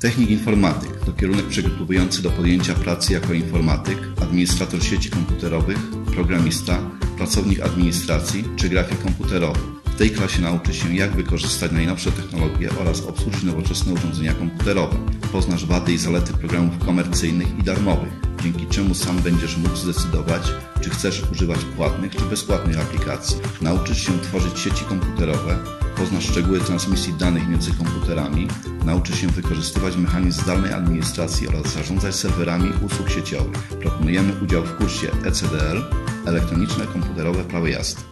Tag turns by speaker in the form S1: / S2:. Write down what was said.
S1: Technik informatyk to kierunek przygotowujący do podjęcia pracy jako informatyk, administrator sieci komputerowych, programista, pracownik administracji czy grafik komputerowy. W tej klasie nauczy się, jak wykorzystać najnowsze technologie oraz obsłużyć nowoczesne urządzenia komputerowe. Poznasz wady i zalety programów komercyjnych i darmowych, dzięki czemu sam będziesz mógł zdecydować, czy chcesz używać płatnych czy bezpłatnych aplikacji. Nauczysz się tworzyć sieci komputerowe, poznasz szczegóły transmisji danych między komputerami, nauczysz się wykorzystywać mechanizm zdalnej administracji oraz zarządzać serwerami usług sieciowych. Proponujemy udział w kursie ECDL Elektroniczne Komputerowe Prawo Jazdy.